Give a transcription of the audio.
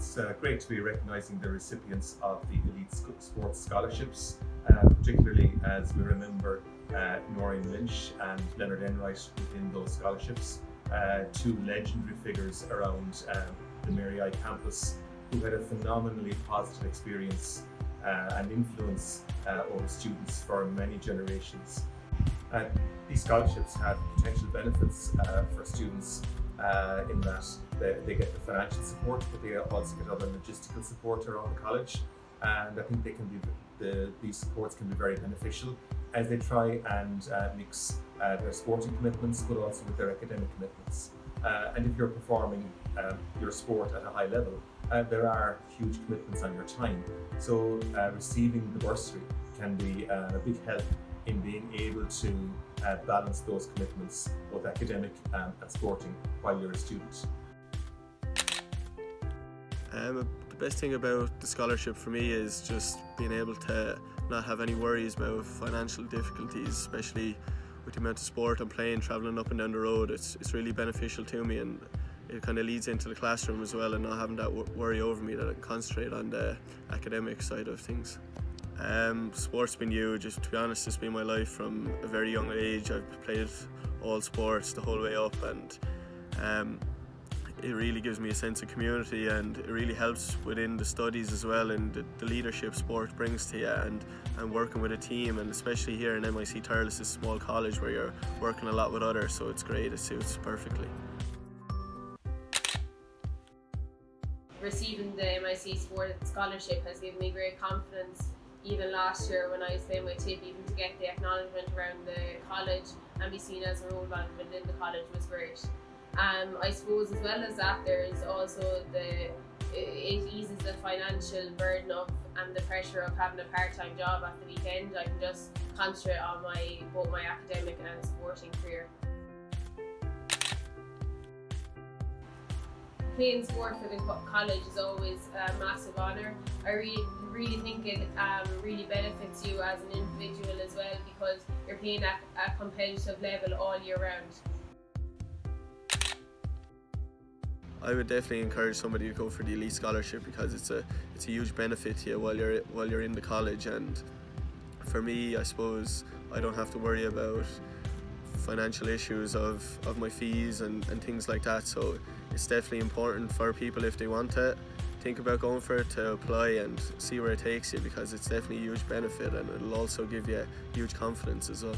it's uh, great to be recognising the recipients of the Elite Sports Scholarships, uh, particularly as we remember uh, Noreen Lynch and Leonard Enright within those scholarships, uh, two legendary figures around um, the Mary I campus who had a phenomenally positive experience uh, and influence over students for many generations. These scholarships have potential benefits for students uh, in that they, they, get the financial support, but they also get other logistical support around the college. And I think they can be the, these supports can be very beneficial as they try and uh, mix uh, their sporting commitments, but also with their academic commitments. Uh, and if you're performing um, your sport at a high level, uh, there are huge commitments on your time. So uh, receiving the bursary can be a big help in being able to uh, balance those commitments, both academic and sporting, while you're a student. Um, the best thing about the scholarship for me is just being able to not have any worries about financial difficulties, especially with the amount of sport I'm playing, travelling up and down the road. It's, it's really beneficial to me and it kind of leads into the classroom as well and not having that worry over me that I can concentrate on the academic side of things. Um, sport's been huge, to be honest, it's been my life from a very young age. I've played all sports the whole way up and um, it really gives me a sense of community and it really helps within the studies as well and the, the, leadership sport brings to you and, and working with a team and especially here in MIC Thurles, a small college where you're working a lot with others so it's great, it suits perfectly. Receiving the MIC Sport Scholarship has given me great confidence even last year when I was playing with Tipp, even to get the acknowledgement around the college and be seen as a role model within the college was great. Um, I suppose as well as that, there is also the it eases the financial burden of and the pressure of having a part-time job at the weekend. I can just concentrate on my both my academic and sporting career. Playing sport for the college is always a massive honour. I really, really think it um, really benefits you as an individual as well because you're playing at a competitive level all year round. I would definitely encourage somebody to go for the elite scholarship because it's a it's a huge benefit to you while you're while you're in the college. And for me I suppose I don't have to worry about financial issues of, of my fees and, and things like that. So it's definitely important for people if they want to think about going for it to apply and see where it takes you because it's definitely a huge benefit and it'll also give you huge confidence as well.